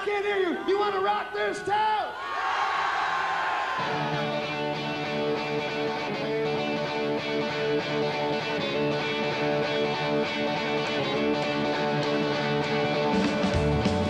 I can't hear you. You want to rock this town? Yeah!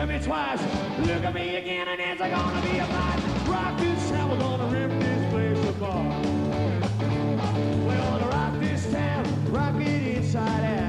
at me twice, look at me again, and it's gonna be a fight. Rock this town, we're gonna rip this place apart. We're gonna rock this town, rock it inside out.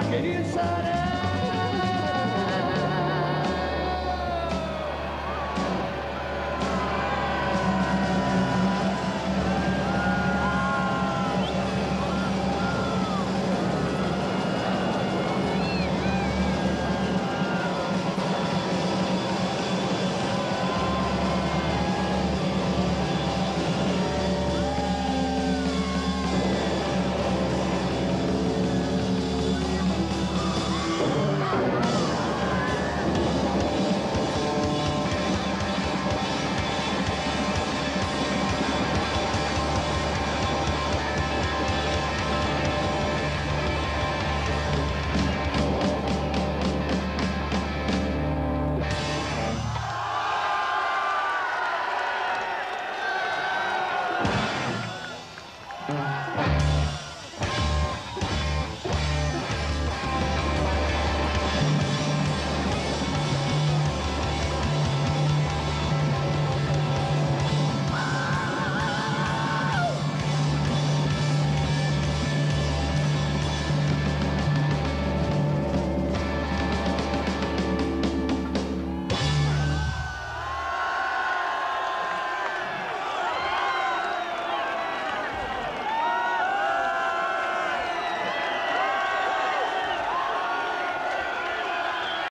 rocket inside out.